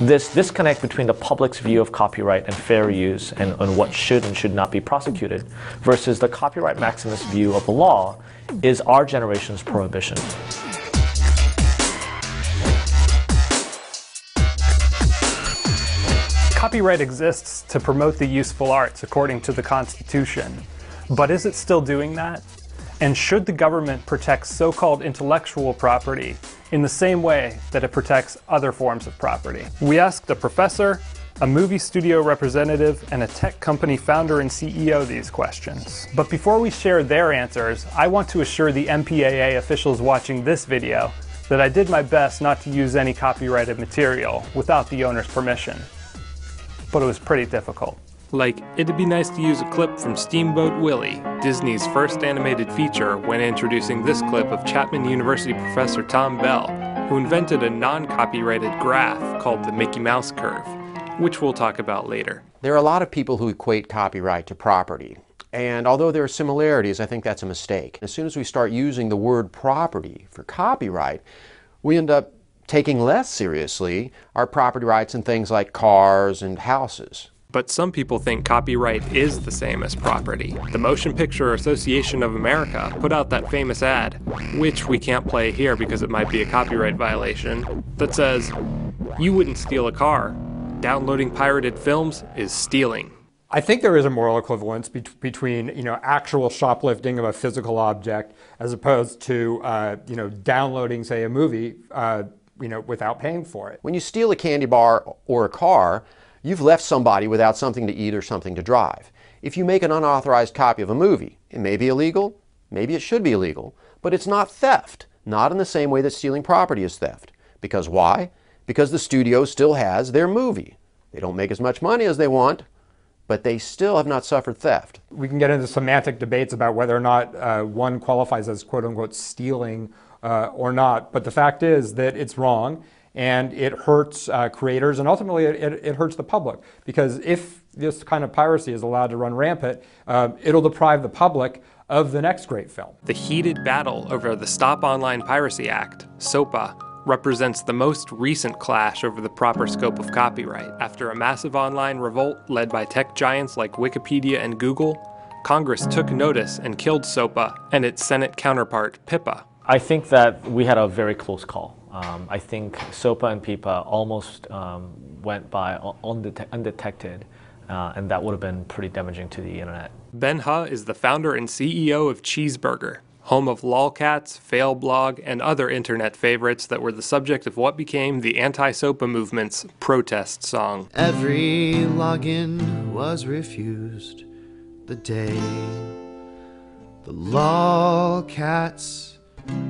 This disconnect between the public's view of copyright and fair use and, and what should and should not be prosecuted versus the copyright maximist view of the law is our generation's prohibition. Copyright exists to promote the useful arts according to the Constitution. But is it still doing that? And should the government protect so-called intellectual property in the same way that it protects other forms of property? We asked a professor, a movie studio representative, and a tech company founder and CEO these questions. But before we share their answers, I want to assure the MPAA officials watching this video that I did my best not to use any copyrighted material without the owner's permission but it was pretty difficult. Like, it'd be nice to use a clip from Steamboat Willie, Disney's first animated feature, when introducing this clip of Chapman University professor Tom Bell, who invented a non-copyrighted graph called the Mickey Mouse curve, which we'll talk about later. There are a lot of people who equate copyright to property. And although there are similarities, I think that's a mistake. As soon as we start using the word property for copyright, we end up taking less seriously our property rights in things like cars and houses. But some people think copyright is the same as property. The Motion Picture Association of America put out that famous ad, which we can't play here because it might be a copyright violation, that says, You wouldn't steal a car. Downloading pirated films is stealing. I think there is a moral equivalence be between you know actual shoplifting of a physical object as opposed to uh, you know downloading say a movie uh, you know, without paying for it. When you steal a candy bar or a car, you've left somebody without something to eat or something to drive. If you make an unauthorized copy of a movie, it may be illegal, maybe it should be illegal, but it's not theft, not in the same way that stealing property is theft. Because why? Because the studio still has their movie. They don't make as much money as they want, but they still have not suffered theft. We can get into semantic debates about whether or not uh, one qualifies as quote unquote stealing uh, or not. But the fact is that it's wrong and it hurts uh, creators and ultimately it, it, hurts the public because if this kind of piracy is allowed to run rampant, uh, it'll deprive the public of the next great film. The heated battle over the Stop Online Piracy Act, SOPA, represents the most recent clash over the proper scope of copyright. After a massive online revolt led by tech giants like Wikipedia and Google, Congress took notice and killed SOPA and its Senate counterpart, PIPA, I think that we had a very close call. Um, I think SOPA and PIPA almost um, went by undetected, uh, and that would have been pretty damaging to the internet. Ben Huh is the founder and CEO of Cheezburger, home of lolcats, failblog, and other internet favorites that were the subject of what became the anti-SOPA movement's protest song. Every login was refused the day the lolcats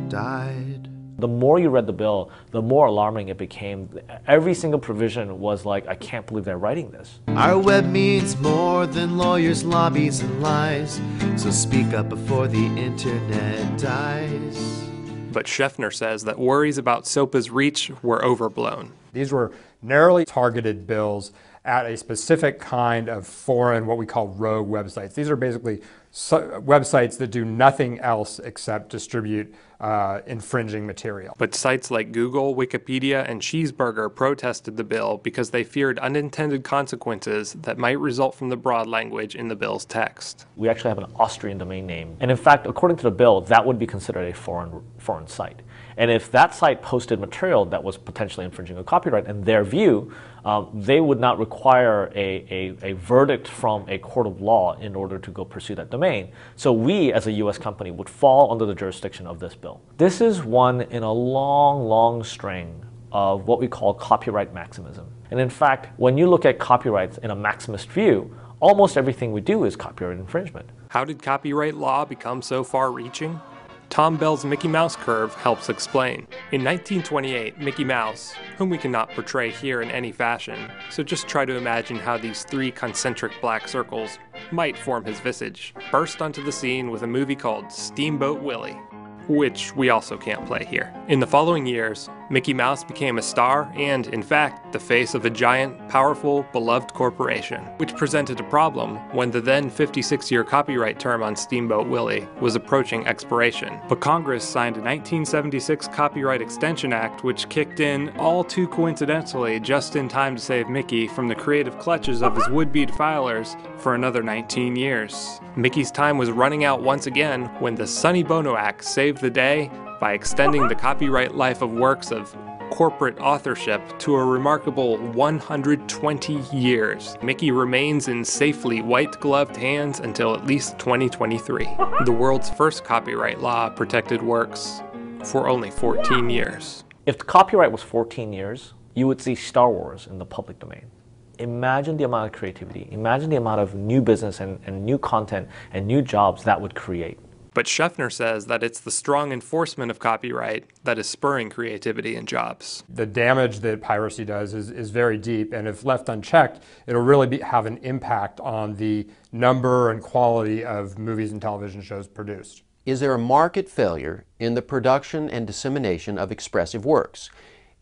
died. The more you read the bill, the more alarming it became. Every single provision was like, I can't believe they're writing this. Our web means more than lawyers, lobbies, and lies. So speak up before the internet dies. But Schaffner says that worries about SOPA's reach were overblown. These were narrowly targeted bills at a specific kind of foreign, what we call rogue websites. These are basically so websites that do nothing else except distribute uh, infringing material. But sites like Google, Wikipedia, and Cheezburger protested the bill because they feared unintended consequences that might result from the broad language in the bill's text. We actually have an Austrian domain name. And in fact, according to the bill, that would be considered a foreign, foreign site. And if that site posted material that was potentially infringing a copyright, in their view, um, they would not require a, a, a, verdict from a court of law in order to go pursue that domain. So we, as a US company, would fall under the jurisdiction of this bill. This is one in a long, long string of what we call copyright maximism. And in fact, when you look at copyrights in a maximist view, almost everything we do is copyright infringement. How did copyright law become so far reaching? Tom Bell's Mickey Mouse curve helps explain. In 1928, Mickey Mouse, whom we cannot portray here in any fashion, so just try to imagine how these three concentric black circles might form his visage, burst onto the scene with a movie called Steamboat Willie. Which we also can't play here. In the following years, Mickey Mouse became a star and, in fact, the face of a giant, powerful, beloved corporation, which presented a problem when the then 56 year copyright term on Steamboat Willie was approaching expiration. But Congress signed a 1976 Copyright Extension Act, which kicked in all too coincidentally just in time to save Mickey from the creative clutches of his would be filers for another 19 years. Mickey's time was running out once again when the Sonny Bono Act saved the day by extending the copyright life of works of corporate authorship to a remarkable 120 years. Mickey remains in safely white gloved hands until at least 2023. The world's first copyright law protected works for only 14 years. If the copyright was 14 years, you would see Star Wars in the public domain. Imagine the amount of creativity, imagine the amount of new business and, and new content and new jobs that would create. But Schaffner says that it's the strong enforcement of copyright that is spurring creativity and jobs. The damage that piracy does is, is very deep, and if left unchecked, it'll really be, have an impact on the number and quality of movies and television shows produced. Is there a market failure in the production and dissemination of expressive works?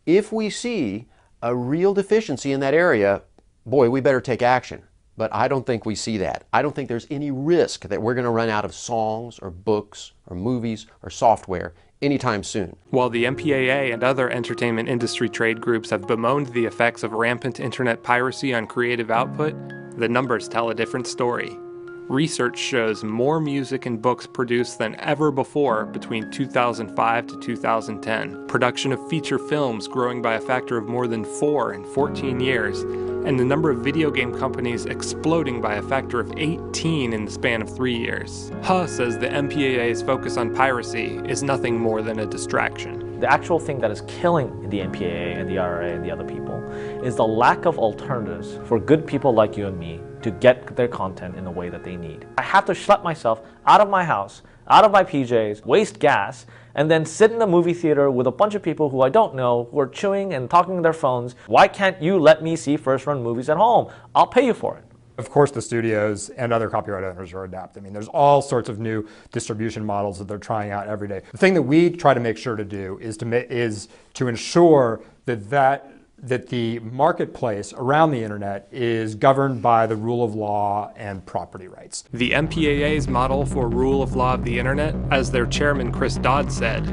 If we see a real deficiency in that area, boy, we better take action. But I don't think we see that. I don't think there's any risk that we're going to run out of songs or books or movies or software anytime soon. While the MPAA and other entertainment industry trade groups have bemoaned the effects of rampant internet piracy on creative output, the numbers tell a different story. Research shows more music and books produced than ever before between 2005 to 2010. Production of feature films growing by a factor of more than 4 in 14 years, and the number of video game companies exploding by a factor of 18 in the span of 3 years. Huh says the MPAA's focus on piracy is nothing more than a distraction. The actual thing that is killing the MPAA and the RIAA and the other people is the lack of alternatives for good people like you and me to get their content in the way that they need. I have to schlep myself out of my house, out of my PJs, waste gas, and then sit in a movie theater with a bunch of people who I don't know who are chewing and talking on their phones. Why can't you let me see first run movies at home? I'll pay you for it. Of course, the studios and other copyright owners are adapting. I mean, there's all sorts of new distribution models that they're trying out every day. The thing that we try to make sure to do is to is to ensure that that that the marketplace around the internet is governed by the rule of law and property rights. The MPAA's model for rule of law of the internet, as their chairman Chris Dodd said,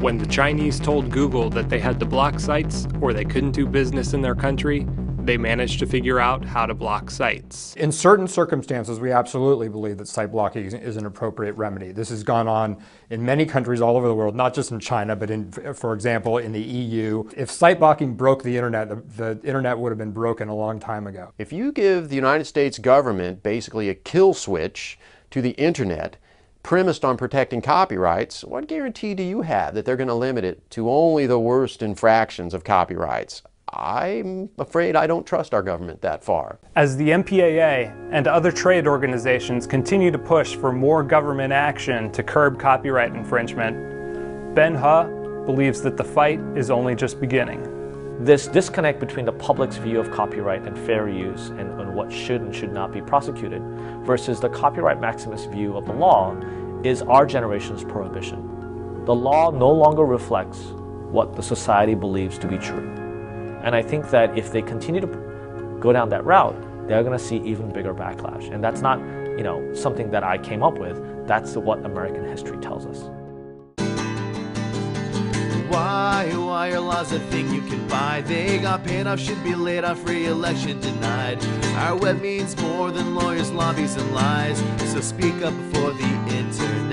when the Chinese told Google that they had to block sites or they couldn't do business in their country, they managed to figure out how to block sites. In certain circumstances, we absolutely believe that site blocking is an appropriate remedy. This has gone on in many countries all over the world, not just in China, but in, for example, in the EU. If site blocking broke the internet, the, the internet would have been broken a long time ago. If you give the United States government basically a kill switch to the internet, premised on protecting copyrights, what guarantee do you have that they're going to limit it to only the worst infractions of copyrights? I'm afraid I don't trust our government that far. As the MPAA and other trade organizations continue to push for more government action to curb copyright infringement, Ben Huh believes that the fight is only just beginning. This disconnect between the public's view of copyright and fair use and, and what should and should not be prosecuted versus the copyright maximist view of the law is our generation's prohibition. The law no longer reflects what the society believes to be true. And I think that if they continue to go down that route, they're going to see even bigger backlash. And that's not, you know, something that I came up with. That's what American history tells us. Why, why are laws a thing you can buy? They got paid off, should be laid off, re-election denied. Our web means more than lawyers, lobbies, and lies. So speak up before the internet